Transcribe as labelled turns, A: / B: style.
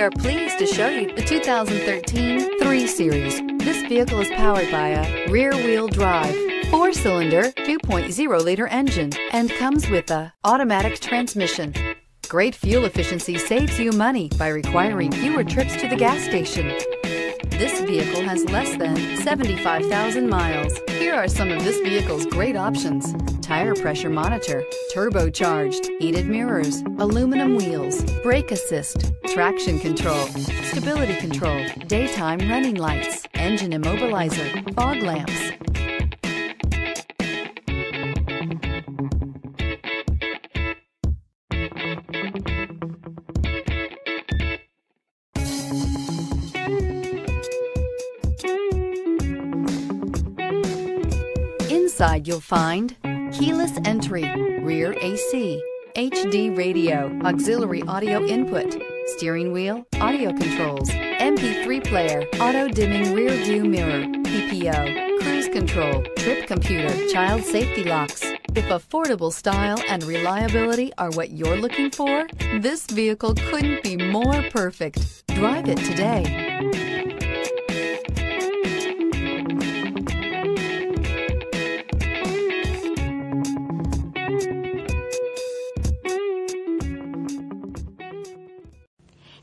A: are pleased to show you the 2013 3 Series. This vehicle is powered by a rear-wheel drive, four-cylinder, 2.0-liter engine, and comes with a automatic transmission. Great fuel efficiency saves you money by requiring fewer trips to the gas station. This vehicle has less than 75,000 miles. Here are some of this vehicle's great options. Tire pressure monitor, turbocharged, heated mirrors, aluminum wheels, brake assist, traction control, stability control, daytime running lights, engine immobilizer, fog lamps, Inside you'll find keyless entry, rear AC, HD radio, auxiliary audio input, steering wheel, audio controls, MP3 player, auto dimming rear view mirror, PPO, cruise control, trip computer, child safety locks. If affordable style and reliability are what you're looking for, this vehicle couldn't be more perfect. Drive it today.